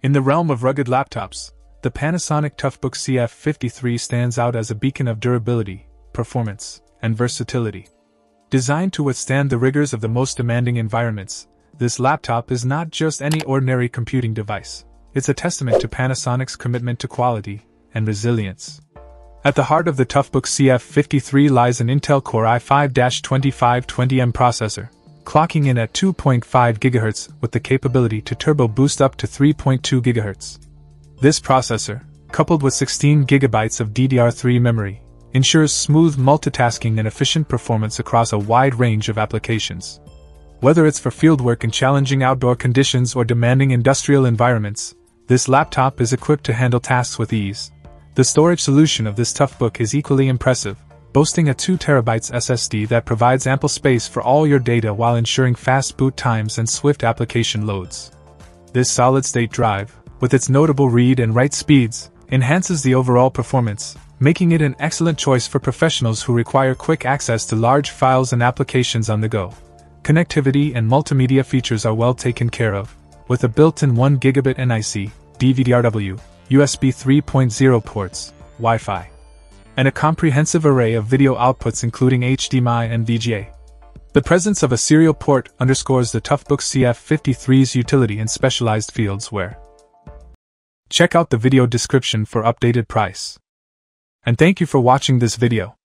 In the realm of rugged laptops, the Panasonic Toughbook CF53 stands out as a beacon of durability, performance, and versatility. Designed to withstand the rigors of the most demanding environments, this laptop is not just any ordinary computing device. It's a testament to Panasonic's commitment to quality and resilience. At the heart of the Toughbook CF53 lies an Intel Core i5-2520M processor, clocking in at 2.5 GHz with the capability to turbo boost up to 3.2 GHz. This processor, coupled with 16 GB of DDR3 memory, ensures smooth multitasking and efficient performance across a wide range of applications. Whether it's for fieldwork in challenging outdoor conditions or demanding industrial environments, this laptop is equipped to handle tasks with ease. The storage solution of this Toughbook is equally impressive, boasting a 2TB SSD that provides ample space for all your data while ensuring fast boot times and swift application loads. This solid state drive, with its notable read and write speeds, enhances the overall performance, making it an excellent choice for professionals who require quick access to large files and applications on the go. Connectivity and multimedia features are well taken care of, with a built in 1 gigabit NIC, DVDRW, USB 3.0 ports, Wi Fi and a comprehensive array of video outputs including HDMI and VGA. The presence of a serial port underscores the Toughbook CF53's utility in specialized fields where. Check out the video description for updated price. And thank you for watching this video.